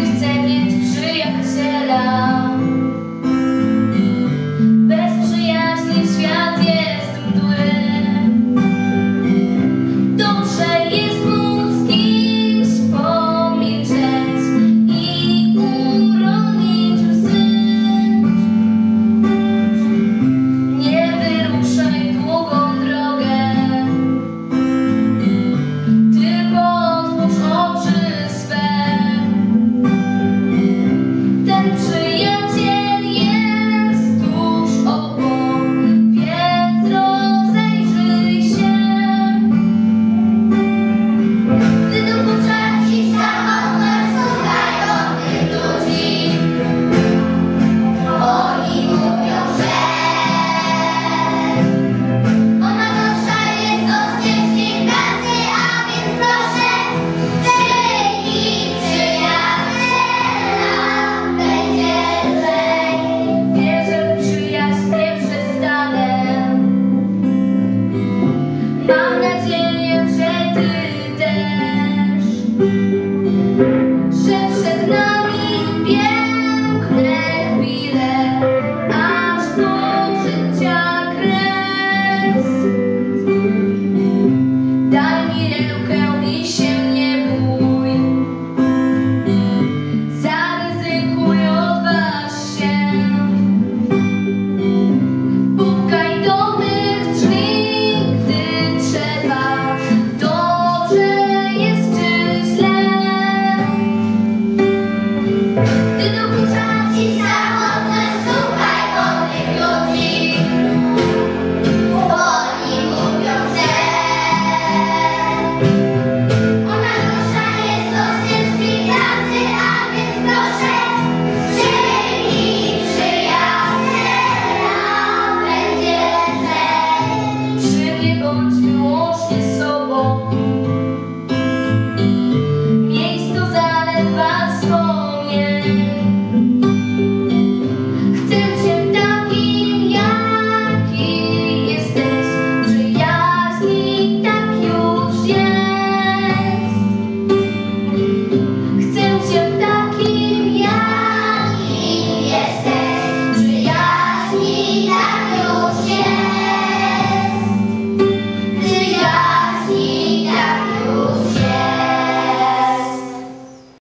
always Ay, lo que